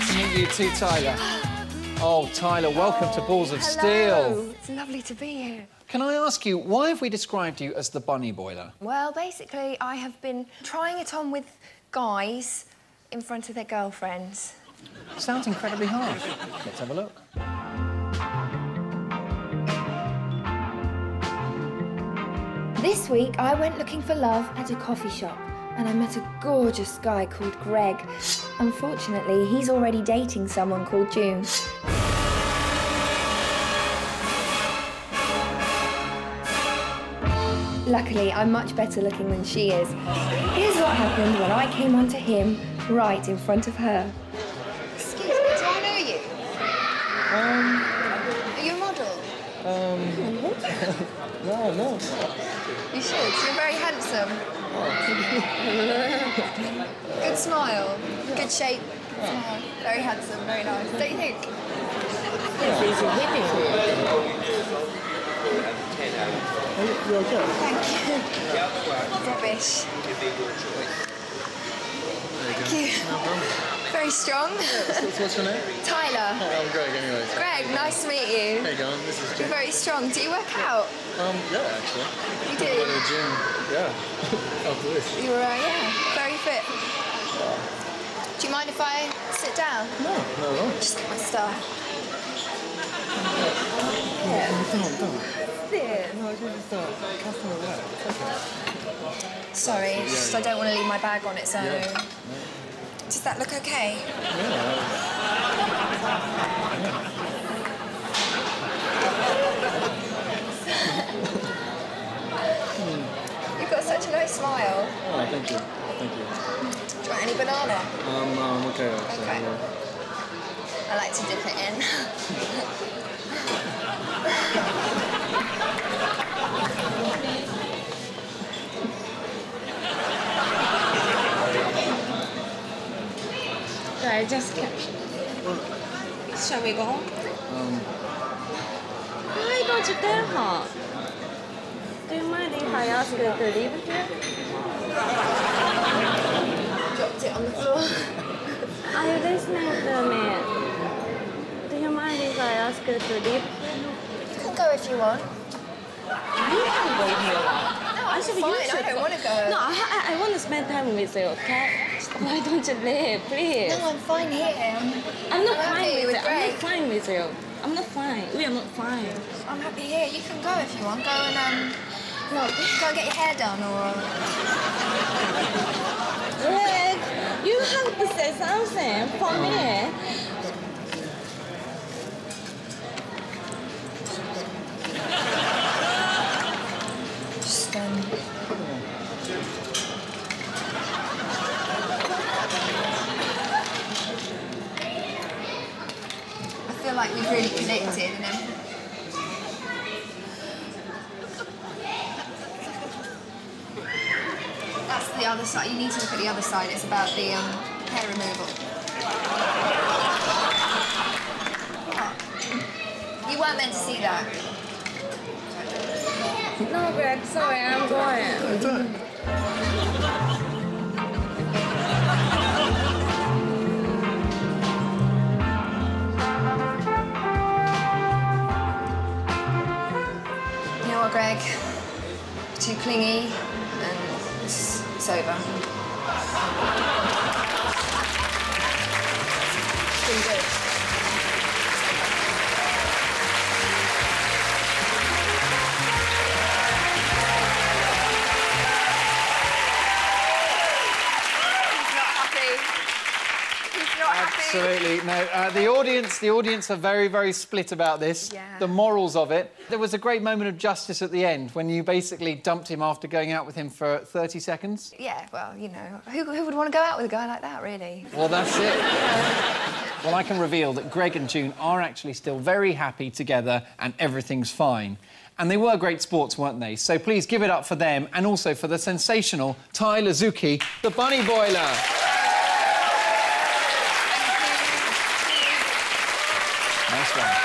To meet you too, Thaila. Oh, Thaila, welcome to Balls of Hello. Steel. It's lovely to be here. Can I ask you, why have we described you as the bunny boiler? Well, basically, I have been trying it on with guys in front of their girlfriends. Sounds incredibly harsh. Let's have a look. This week, I went looking for love at a coffee shop and I met a gorgeous guy called Greg. Unfortunately, he's already dating someone called June. Luckily, I'm much better looking than she is. Here's what happened when I came onto him right in front of her. Excuse me, do I know you? Um, Are you a model? Um. no, no. You should. You're very handsome. good smile. Good shape. Good smile. Very handsome. Very nice. Don't you think? Thank you. Rubbish. Thank you. Very strong. What's your name? Thaila. I'm Greg, anyway. Greg, nice to meet you. You going? This is You're Jim. very strong. Do you work out? Um, yeah, actually. You do? I Go to the gym. Yeah. After this. You were, uh, yeah, very fit. Do you mind if I sit down? No, no, no. Just get my stuff. Don't, don't. Just uh, customer work. Sorry, just I don't want to leave my bag on its own. Yeah. Does that look okay? Yeah. You've got such a nice smile. Oh, thank you. Thank you. Do you want any banana? Um, um, okay, actually. Okay. Yeah. I like to dip it in. I just can't. Shall we go? Um, Why don't you tell her? Do you mind if I ask her to leave here? Dropped it on the floor. Are you listening to me? Do you mind if I ask her to leave? You can go if you want. You can go here. No, I'm Actually, fine. should I don't want to go. No, I, I, I want to spend time with you, okay? Why don't you leave, please? No, I'm fine here. I'm, I'm not I'm fine with you. I'm not fine with you. I'm not fine. We are not fine. I'm happy here. You can go if you want. Go and um, no, go and get your hair done or. Greg, you have to say something for me. Feel like we've really connected and then. That's the other side. You need to look at the other side. It's about the um, hair removal. Oh. You weren't meant to see that. No, Greg, sorry, I'm going. You clingy, and it's, it's over. It's been good. He's happy. Absolutely. No, uh, the audience, the audience are very, very split about this. Yeah. The morals of it. There was a great moment of justice at the end when you basically dumped him after going out with him for 30 seconds. Yeah, well, you know, who, who would want to go out with a guy like that, really? Well, that's it. well, I can reveal that Greg and June are actually still very happy together and everything's fine. And they were great sports, weren't they? So please give it up for them and also for the sensational Thaila Zucchi, the bunny boiler. one.